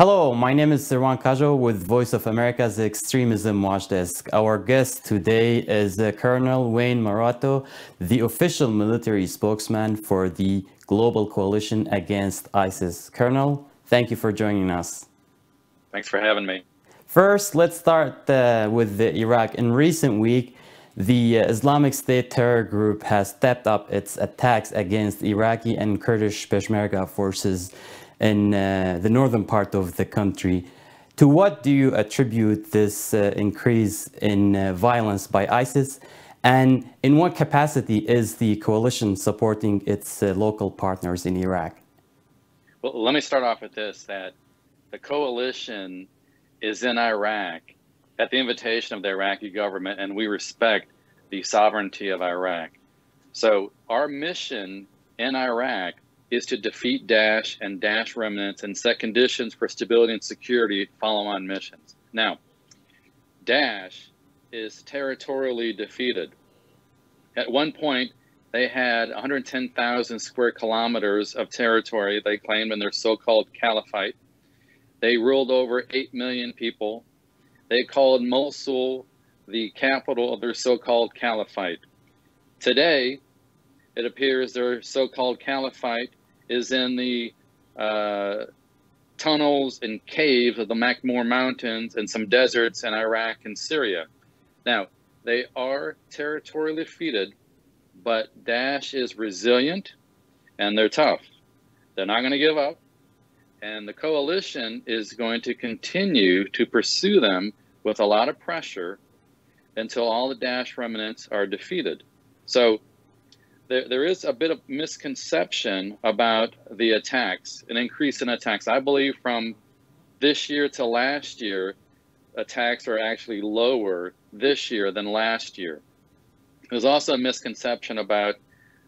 Hello, my name is Sirwan Kajo with Voice of America's Extremism Watch Desk. Our guest today is uh, Colonel Wayne Marotto, the official military spokesman for the Global Coalition Against ISIS. Colonel, thank you for joining us. Thanks for having me. First, let's start uh, with Iraq. In recent week, the uh, Islamic State terror group has stepped up its attacks against Iraqi and Kurdish Peshmerga forces in uh, the northern part of the country. To what do you attribute this uh, increase in uh, violence by ISIS? And in what capacity is the coalition supporting its uh, local partners in Iraq? Well, let me start off with this that the coalition is in Iraq at the invitation of the Iraqi government, and we respect the sovereignty of Iraq. So, our mission in Iraq is to defeat Daesh and Daesh remnants and set conditions for stability and security follow on missions. Now, Daesh is territorially defeated. At one point, they had 110,000 square kilometers of territory they claimed in their so called caliphate. They ruled over 8 million people. They called Mosul the capital of their so called caliphate. Today, it appears their so called caliphate is in the uh, tunnels and caves of the Makmur Mountains and some deserts in Iraq and Syria. Now, they are territorially defeated, but Daesh is resilient and they're tough. They're not going to give up. And the coalition is going to continue to pursue them with a lot of pressure until all the Daesh remnants are defeated. So there, there is a bit of misconception about the attacks, an increase in attacks. I believe from this year to last year, attacks are actually lower this year than last year. There's also a misconception about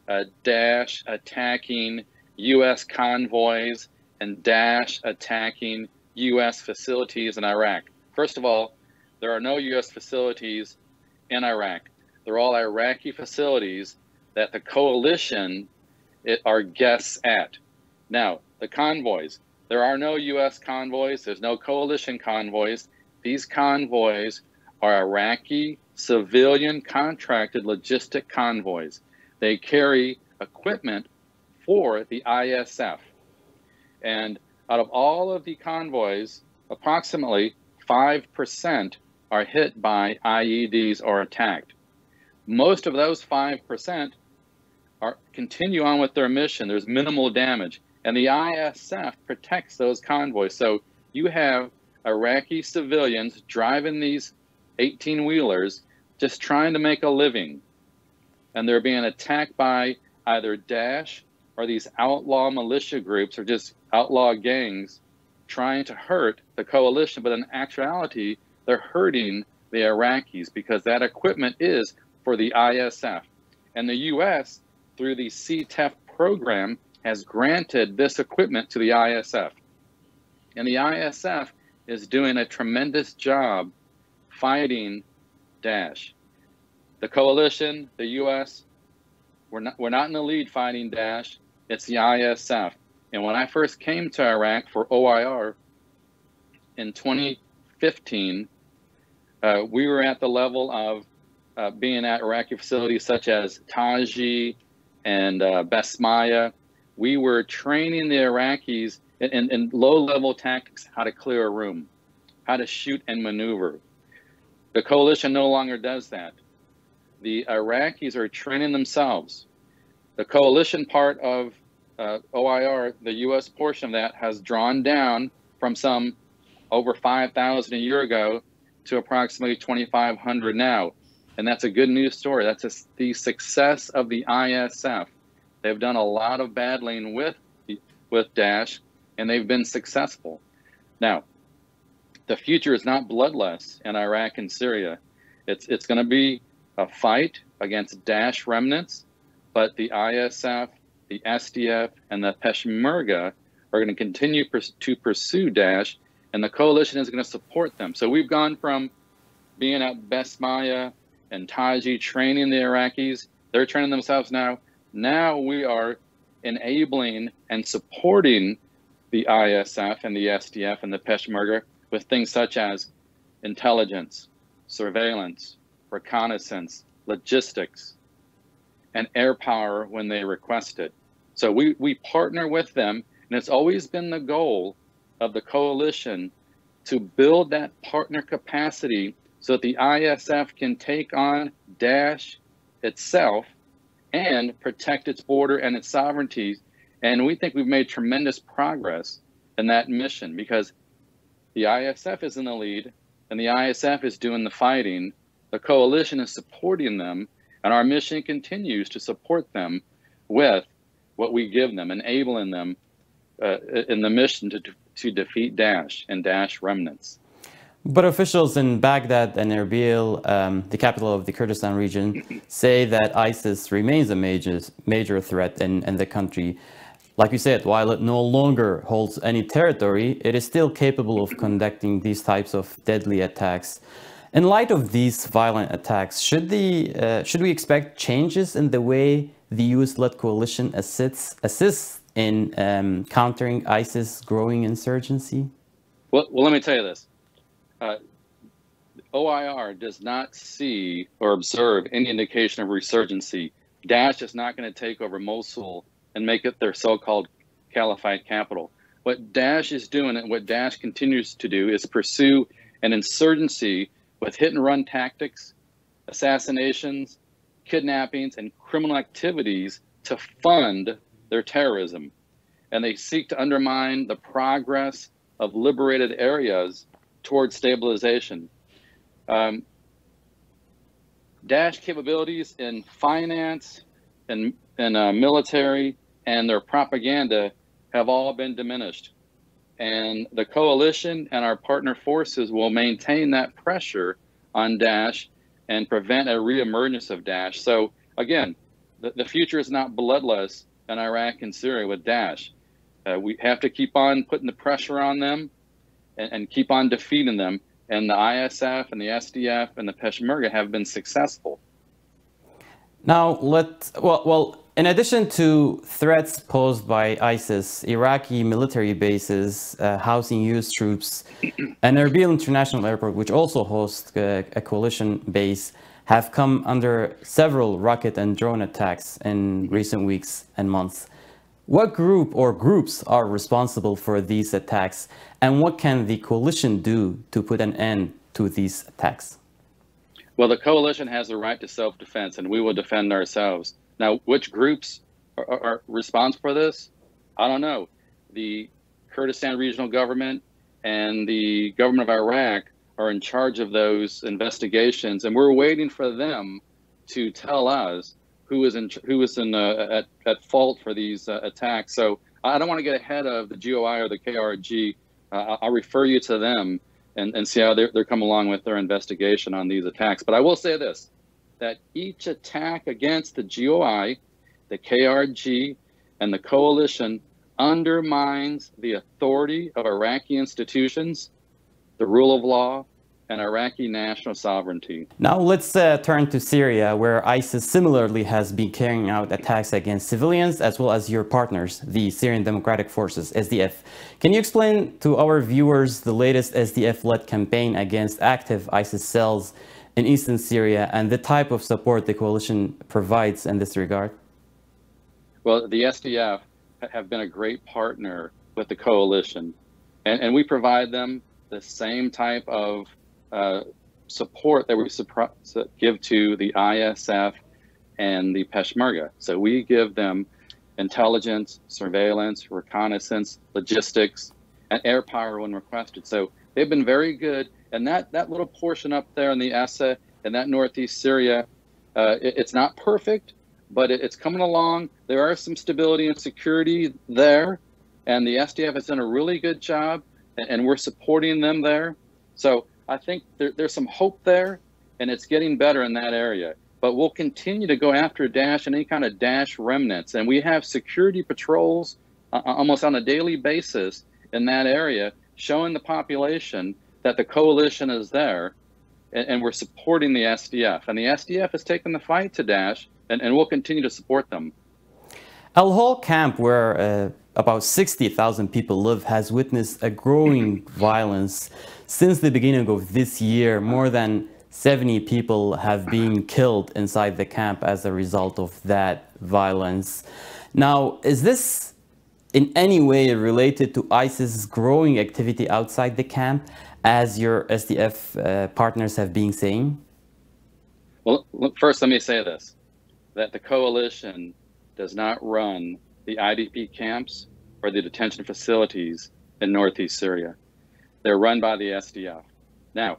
uh, Daesh attacking U.S. convoys and Daesh attacking U.S. facilities in Iraq. First of all, there are no U.S. facilities in Iraq. They're all Iraqi facilities that the coalition it, are guests at. Now, the convoys, there are no U.S. convoys, there's no coalition convoys. These convoys are Iraqi civilian contracted logistic convoys. They carry equipment for the ISF. And out of all of the convoys, approximately 5% are hit by IEDs or attacked. Most of those 5% are continue on with their mission. There's minimal damage, and the ISF protects those convoys. So you have Iraqi civilians driving these 18 wheelers, just trying to make a living, and they're being attacked by either Daesh or these outlaw militia groups or just outlaw gangs trying to hurt the coalition. But in actuality, they're hurting the Iraqis because that equipment is for the ISF. And the U.S through the CTEF program has granted this equipment to the ISF. And the ISF is doing a tremendous job fighting Daesh. The coalition, the US, we're not, we're not in the lead fighting Daesh. It's the ISF. And when I first came to Iraq for OIR in 2015, uh, we were at the level of uh, being at Iraqi facilities such as Taji, and uh, Basmaya. We were training the Iraqis in, in, in low level tactics how to clear a room, how to shoot and maneuver. The coalition no longer does that. The Iraqis are training themselves. The coalition part of uh, OIR, the U.S. portion of that, has drawn down from some over 5,000 a year ago to approximately 2,500 now. And that's a good news story. That's a, the success of the ISF. They've done a lot of battling with with Daesh, and they've been successful. Now, the future is not bloodless in Iraq and Syria. It's it's going to be a fight against Daesh remnants, but the ISF, the SDF, and the Peshmerga are going to continue pers- to pursue Daesh, and the coalition is going to support them. So we've gone from being at Basmaya and Taji training the Iraqis. They're training themselves now. Now we are enabling and supporting the ISF and the SDF and the Peshmerga with things such as intelligence, surveillance, reconnaissance, logistics, and air power when they request it. So we, we partner with them, and it's always been the goal of the coalition to build that partner capacity so that the ISF can take on Daesh itself and protect its border and its sovereignty. And we think we've made tremendous progress in that mission because the ISF is in the lead and the ISF is doing the fighting. The coalition is supporting them, and our mission continues to support them with what we give them, enabling them uh, in the mission to, to defeat Daesh and Daesh remnants. But officials in Baghdad and Erbil, um, the capital of the Kurdistan region, say that ISIS remains a major, major threat in, in the country. Like you said, while it no longer holds any territory, it is still capable of conducting these types of deadly attacks. In light of these violent attacks, should, the, uh, should we expect changes in the way the US-led coalition assists, assists in um, countering ISIS' growing insurgency? Well, well, let me tell you this uh, OIR does not see or observe any indication of resurgency. Daesh is not going to take over Mosul and make it their so-called caliphate capital. What Daesh is doing and what Daesh continues to do is pursue an insurgency with hit and run tactics, assassinations, kidnappings, and criminal activities to fund their terrorism. And they seek to undermine the progress of liberated areas towards stabilization. Um, Daesh capabilities in finance and, and uh, military and their propaganda have all been diminished. And the coalition and our partner forces will maintain that pressure on Daesh and prevent a reemergence of Daesh. So again, the, the future is not bloodless in Iraq and Syria with Daesh. Uh, we have to keep on putting the pressure on them and, and keep on defeating them. And the ISF and the SDF and the Peshmerga have been successful. Now, let well, well. In addition to threats posed by ISIS, Iraqi military bases uh, housing U.S. troops, and Erbil International Airport, which also hosts a, a coalition base, have come under several rocket and drone attacks in recent weeks and months. What group or groups are responsible for these attacks, and what can the coalition do to put an end to these attacks? Well, the coalition has the right to self defense, and we will defend ourselves. Now, which groups are, are responsible for this? I don't know. The Kurdistan Regional Government and the government of Iraq are in charge of those investigations, and we're waiting for them to tell us who is in who is in uh, at, at fault for these uh, attacks. So I don't want to get ahead of the GOI or the KRG. Uh, I'll refer you to them and, and see how they're, they're coming along with their investigation on these attacks. But I will say this, that each attack against the GOI, the KRG, and the coalition undermines the authority of Iraqi institutions, the rule of law, and Iraqi national sovereignty. Now let's uh, turn to Syria, where ISIS similarly has been carrying out attacks against civilians as well as your partners, the Syrian Democratic Forces, SDF. Can you explain to our viewers the latest SDF-led campaign against active ISIS cells in eastern Syria and the type of support the coalition provides in this regard? Well, the SDF have been a great partner with the coalition, and, and we provide them the same type of uh, support that we give to the ISF and the Peshmerga. So we give them intelligence, surveillance, reconnaissance, logistics, and air power when requested. So they've been very good. And that, that little portion up there in the Essa and that northeast Syria, uh, it, it's not perfect, but it, it's coming along. There are some stability and security there. And the SDF has done a really good job, and, and we're supporting them there. So I think there, there's some hope there, and it's getting better in that area. But we'll continue to go after Daesh and any kind of Daesh remnants. And we have security patrols uh, uh, almost on a daily basis in that area, showing the population that the coalition is there and, and we're supporting the SDF. And the SDF has taken the fight to Daesh, and, and we'll continue to support them. Al Hol camp, where uh, about 60,000 people live, has witnessed a growing violence since the beginning of this year. More than 70 people have been killed inside the camp as a result of that violence. Now, is this in any way related to ISIS's growing activity outside the camp, as your SDF uh, partners have been saying? Well, first, let me say this that the coalition does not run the IDP camps or the detention facilities in northeast Syria. They're run by the SDF. Now,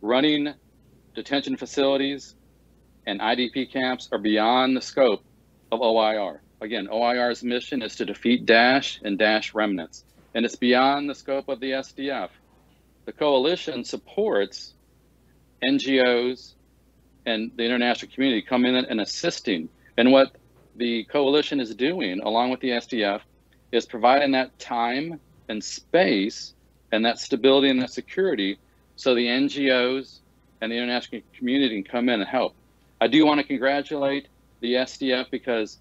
running detention facilities and IDP camps are beyond the scope of OIR. Again, OIR's mission is to defeat Daesh and Daesh remnants, and it's beyond the scope of the SDF. The coalition supports NGOs and the international community coming in and assisting. And what the coalition is doing, along with the SDF, is providing that time and space and that stability and that security so the NGOs and the international community can come in and help. I do want to congratulate the SDF because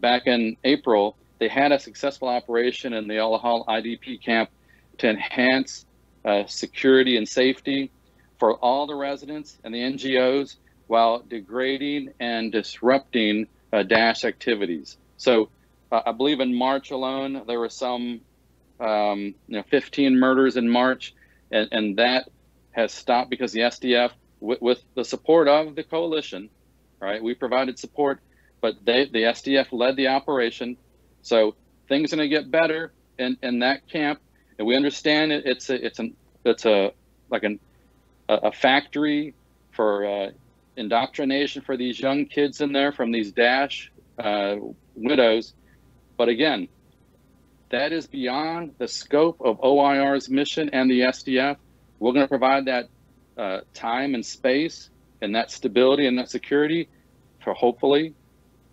back in April, they had a successful operation in the Al Hol IDP camp to enhance uh, security and safety for all the residents and the NGOs while degrading and disrupting uh, Daesh activities. So uh, I believe in March alone, there were some um, you know, 15 murders in March, and, and that has stopped because the SDF, with, with the support of the coalition, right, we provided support, but they, the SDF led the operation. So things are going to get better in, in that camp. And we understand it, it's a, it's an, it's a, like an, a factory for uh, indoctrination for these young kids in there from these Daesh uh, widows. But again, that is beyond the scope of OIR's mission and the SDF. We're going to provide that uh, time and space and that stability and that security for hopefully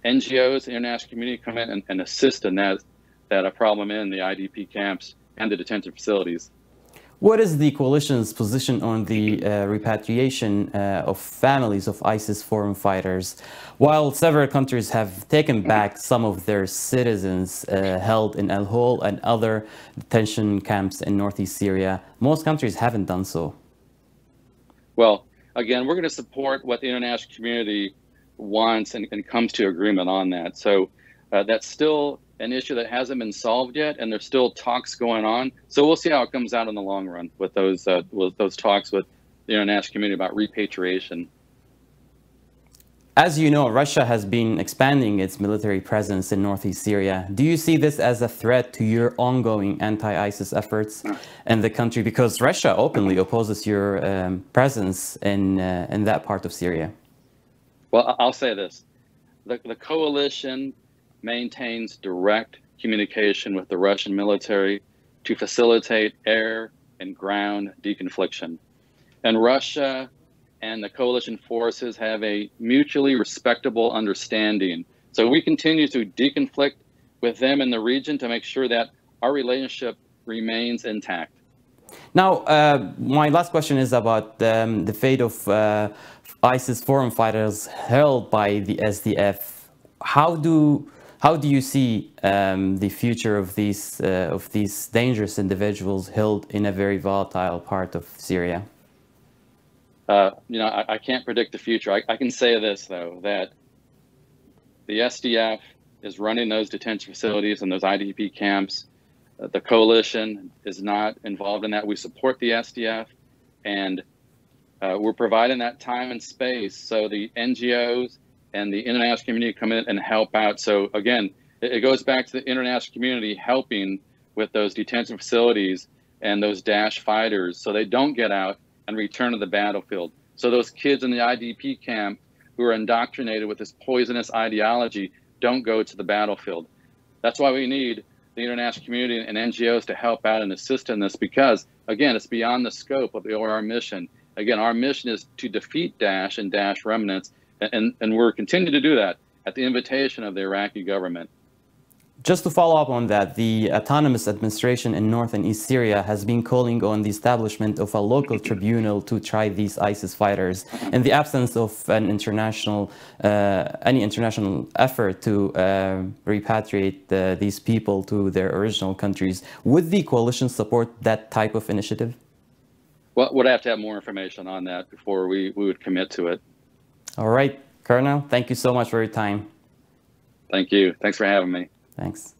NGOs, international community come in and, and assist in that, that a problem in the IDP camps and the detention facilities. What is the coalition's position on the uh, repatriation uh, of families of ISIS foreign fighters? While several countries have taken back some of their citizens uh, held in Al Hol and other detention camps in northeast Syria, most countries haven't done so. Well, again, we're going to support what the international community wants and, and comes to agreement on that. So uh, that's still an issue that hasn't been solved yet, and there's still talks going on. So we'll see how it comes out in the long run with those uh, with those talks with the international community about repatriation. As you know, Russia has been expanding its military presence in northeast Syria. Do you see this as a threat to your ongoing anti-ISIS efforts in the country? Because Russia openly opposes your um, presence in uh, in that part of Syria. Well, I'll say this: the, the coalition maintains direct communication with the Russian military to facilitate air and ground deconfliction. And Russia and the coalition forces have a mutually respectable understanding. So we continue to deconflict with them in the region to make sure that our relationship remains intact. Now, uh, my last question is about um, the fate of uh, ISIS foreign fighters held by the SDF. How do how do you see um, the future of these uh, of these dangerous individuals held in a very volatile part of Syria? Uh, you know, I, I, can't predict the future. I, I, can say this though that the SDF is running those detention facilities and those IDP camps. Uh, the coalition is not involved in that. We support the SDF, and uh, we're providing that time and space so the NGOs and the international community come in and help out. So again, it, goes back to the international community helping with those detention facilities and those Daesh fighters so they don't get out and return to the battlefield. So those kids in the IDP camp who are indoctrinated with this poisonous ideology don't go to the battlefield. That's why we need the international community and NGOs to help out and assist in this because, again, it's beyond the scope of OIR mission. Again, our mission is to defeat Daesh and Daesh remnants and, and we're continuing to do that at the invitation of the Iraqi government. just to follow up on that, the autonomous administration in North and East Syria has been calling on the establishment of a local tribunal to try these ISIS fighters. In the absence of an international, uh, any international effort to uh, repatriate uh, these people to their original countries, would the coalition support that type of initiative? Well, we'd have to have more information on that before we, we would commit to it. All right, Colonel, thank you so much for your time. Thank you. Thanks for having me. Thanks.